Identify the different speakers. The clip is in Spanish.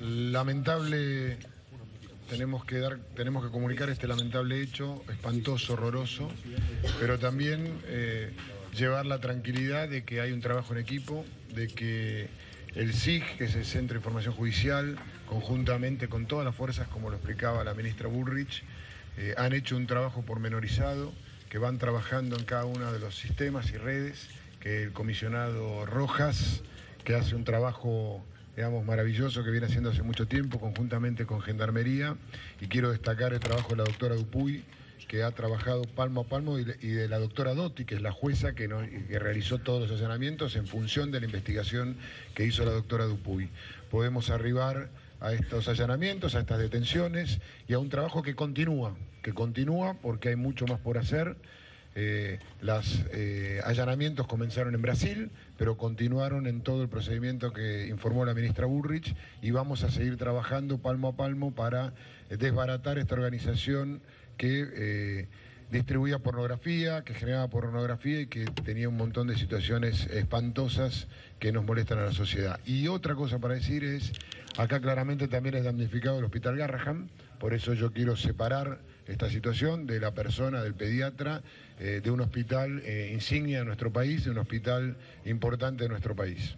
Speaker 1: lamentable, tenemos que, dar, tenemos que comunicar este lamentable hecho, espantoso, horroroso, pero también eh, llevar la tranquilidad de que hay un trabajo en equipo, de que el SIG, que es el Centro de Información Judicial, conjuntamente con todas las fuerzas, como lo explicaba la ministra Bullrich, eh, han hecho un trabajo pormenorizado, que van trabajando en cada uno de los sistemas y redes, que el comisionado Rojas, que hace un trabajo digamos, maravilloso que viene haciendo hace mucho tiempo conjuntamente con Gendarmería y quiero destacar el trabajo de la doctora Dupuy que ha trabajado palmo a palmo y de la doctora Dotti, que es la jueza que, que realizó todos los allanamientos en función de la investigación que hizo la doctora Dupuy. Podemos arribar a estos allanamientos, a estas detenciones y a un trabajo que continúa, que continúa porque hay mucho más por hacer. Eh, los eh, allanamientos comenzaron en Brasil, pero continuaron en todo el procedimiento que informó la ministra Burrich y vamos a seguir trabajando palmo a palmo para desbaratar esta organización que eh, distribuía pornografía, que generaba pornografía y que tenía un montón de situaciones espantosas que nos molestan a la sociedad. Y otra cosa para decir es, acá claramente también es damnificado el Hospital Garraham, por eso yo quiero separar esta situación de la persona, del pediatra, eh, de un hospital eh, insignia de nuestro país, de un hospital importante de nuestro país.